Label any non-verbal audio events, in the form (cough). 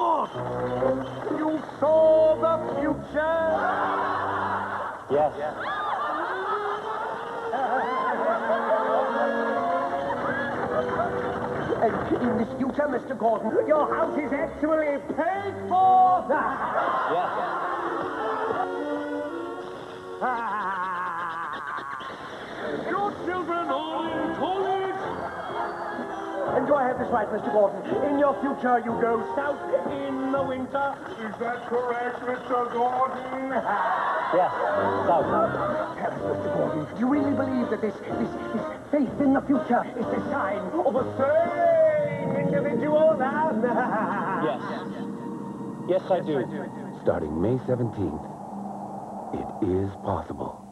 course. You saw the future? Yes. yes. in this future, Mr. Gordon, your house is actually paid for. yes. yes. Ah. And do I have this right, Mr. Gordon? In your future, you go south in the winter. Is that correct, Mr. Gordon? (laughs) Yes. South. Heavens, Mr. Gordon, do you really believe that this, this, this faith in the future is the sign of a sane individual man? (laughs) Yes. Yes, I do. Starting May 17th, it is possible.